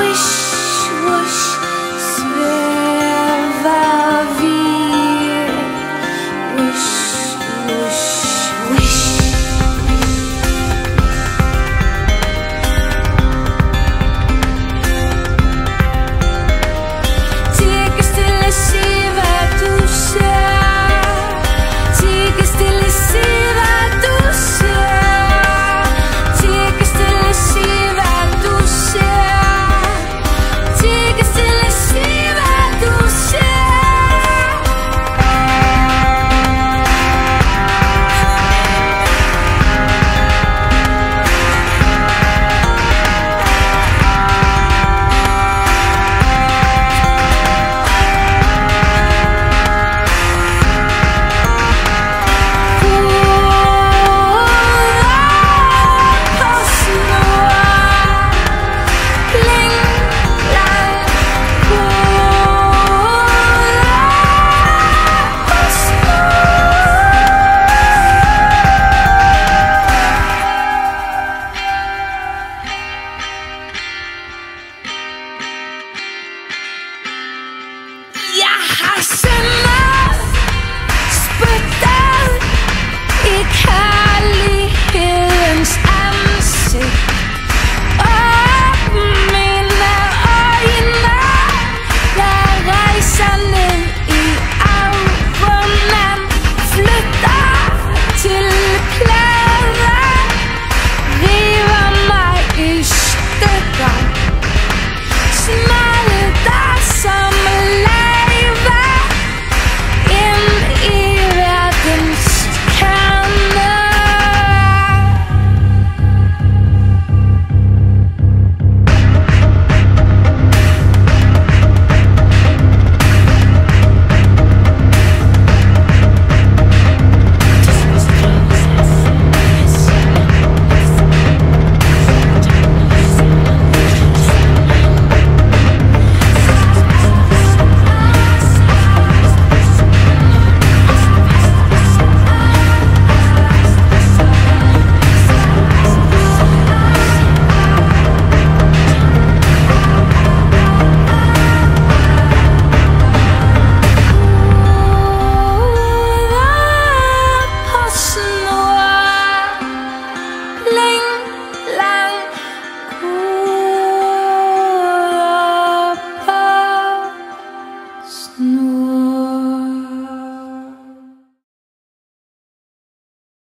wish